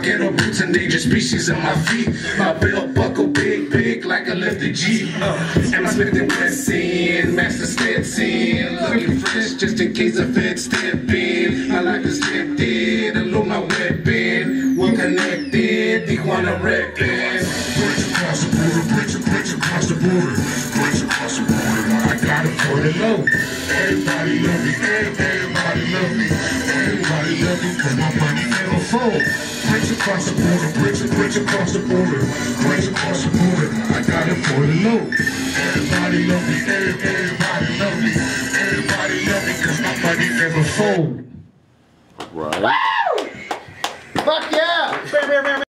Ghetto boots, and endangered species on my feet. My belt buckle big, big like a lifted Jeep. Uh, and my Smith and Wesson, Master Stetson. Looking fresh just in case a Fed step in. I like to step in, alone my weapon. We're connected, Tijuana reppin'. Bridge across the border, bridge, bridge across the border, bridge across the border. I got it for the low. Everybody love me, everybody cause my money never fold. Bridge across the border, bridge, bridge across the border, bridge across the border. I got it for the low. Everybody love me, everybody love me, everybody love me, cause my money never fold. Fuck yeah!